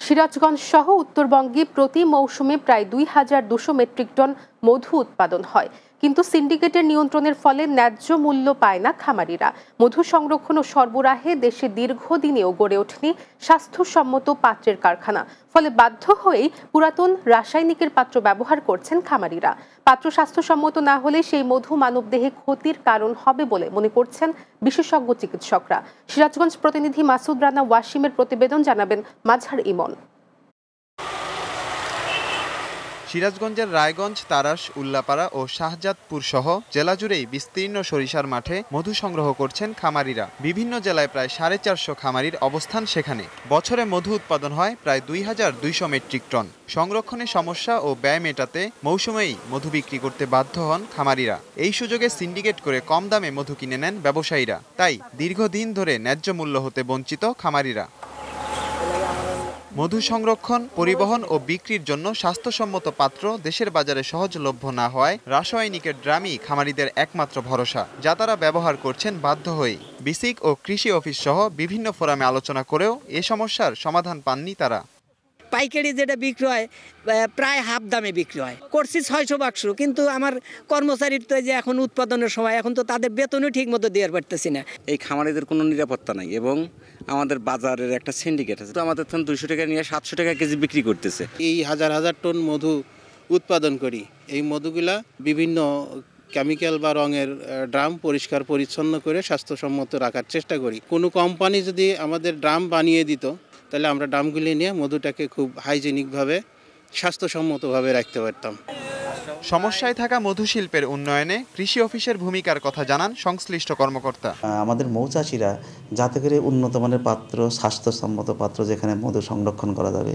সিরাজগঞ্জ সহ উত্তরবঙ্গে প্রতি মৌসুমে প্রায় দুই হাজার দুশো মেট্রিক টন মধু উৎপাদন হয়। কিন্তু সিন্ডিকেটের নিয়ন্ত্রণের ফলে ন্যায্য মূল্য পায় না খামারিরা। মধু সংরক্ষণ ও সরবরাহে দেশে দীর্ঘদিনেও গড়ে ওঠেনি স্বাস্থ্যসম্মত পাত্রের কারখানা। ফলে বাধ্য হয়েই পুরাতন রাসায়নিকের পাত্র ব্যবহার করছেন খামারিরা। পাত্র স্বাস্থ্যসম্মত না হলে সেই মধু মানবদেহে ক্ষতির কারণ হবে বলে মনে করছেন বিশেষজ্ঞ চিকিৎসকরা। সিরাজগঞ্জ প্রতিনিধি মাসুদ রানা ওয়াসিমের প্রতিবেদন জানাবেন মাঝার ইমন। সিরাজগঞ্জের রায়গঞ্জ, তারাস, উল্লাপাড়া ও শাহজাদপুর সহ জেলা জুড়েই বিস্তীর্ণ সরিষার মাঠে মধু সংগ্রহ করছেন খামারিরা। বিভিন্ন জেলায় প্রায় সাড়ে চারশো খামারির অবস্থান সেখানে। বছরে মধু উৎপাদন হয় প্রায় দুই হাজার দুইশো মেট্রিক টন। সংরক্ষণের সমস্যা ও ব্যয় মেটাতে মৌসুমেই মধু বিক্রি করতে বাধ্য হন খামারিরা। এই সুযোগে সিন্ডিকেট করে কম দামে মধু কিনে নেন ব্যবসায়ীরা। তাই দীর্ঘদিন ধরে ন্যায্য মূল্য হতে বঞ্চিত খামারিরা। মধু সংরক্ষণ পরিবহন ও বিক্রির জন্য স্বাস্থ্যসম্মত পাত্র দেশের বাজারে সহজলভ্য না হওয়ায় রাসায়নিকের ড্রামই খামারিদের একমাত্র ভরসা, যা তারা ব্যবহার করছেন বাধ্য হয়ে বিসিক ও কৃষি অফিস সহ বিভিন্ন ফোরামে আলোচনা করেও এ সমস্যার সমাধান পাননি তারা। পাইকারি যেটা বিক্রি হয় প্রায় হাফ দামে বিক্রি হয়। করছি ছয়শো বাক্স কিন্তু আমার কর্মচারীর তো যে এখন উৎপাদনের সময় এখন তো তাদের বেতনও ঠিক মতো দেওয়ার পারতেছি না। এই খামারিদের কোনো নিরাপত্তা নাই এবং আমাদের বাজারের একটা সিন্ডিকেট আছে। তো আমাদের তখন দুইশো টাকা নিয়ে সাতশো টাকা কেজি বিক্রি করতেছে। এই হাজার হাজার টন মধু উৎপাদন করি। এই মধুগুলা বিভিন্ন কেমিক্যাল বা রঙের ড্রাম পরিষ্কার পরিচ্ছন্ন করে স্বাস্থ্যসম্মত রাখার চেষ্টা করি। কোনো কোম্পানি যদি আমাদের ড্রাম বানিয়ে দিত তাহলে আমরা ড্রামগুলি নিয়ে মধুটাকে খুব হাইজেনিকভাবে স্বাস্থ্যসম্মতভাবে রাখতে পারতাম। সমস্যায় থাকা মধু শিল্পের উন্নয়নে কৃষি অফিসের ভূমিকার কথা জানান সংশ্লিষ্ট কর্মকর্তা। আমাদের মৌচাষিরা যাতে করে উন্নত মানের পাত্র স্বাস্থ্যসম্মত পাত্র যেখানে মধু সংরক্ষণ করা যাবে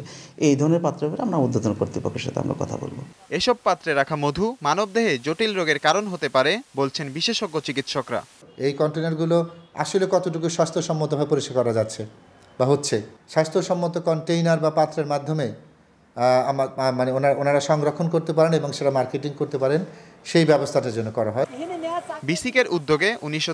এই ধরনের পাত্রের উপরে আমরা উদ্বোধন কর্তৃপক্ষের সাথে আমরা কথা বলব। এসব পাত্রে রাখা মধু মানবদেহে জটিল রোগের কারণ হতে পারে বলছেন বিশেষজ্ঞ চিকিৎসকরা। এই কন্টেনারগুলো আসলে কতটুকু স্বাস্থ্যসম্মতভাবে পরিষ্কার করা যাচ্ছে? বা হচ্ছে স্বাস্থ্যসম্মত কন্টেইনার বা পাত্রের মাধ্যমে মানে ওনারা ওনারা সংরক্ষণ করতে পারেন এবং সেটা মার্কেটিং করতে পারেন, সেই ব্যবস্থাটার জন্য করা হয়। বিসিকের উদ্যোগে উনিশশো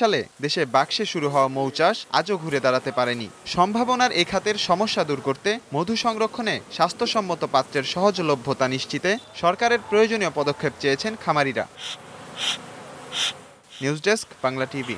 সালে দেশে বাক্সে শুরু হওয়া মৌচাষ আজও ঘুরে দাঁড়াতে পারেনি। সম্ভাবনার এ খাতের সমস্যা দূর করতে মধু সংরক্ষণে স্বাস্থ্যসম্মত পাত্রের সহজলভ্যতা নিশ্চিতে সরকারের প্রয়োজনীয় পদক্ষেপ চেয়েছেন খামারিরা। News desk, Bangla TV.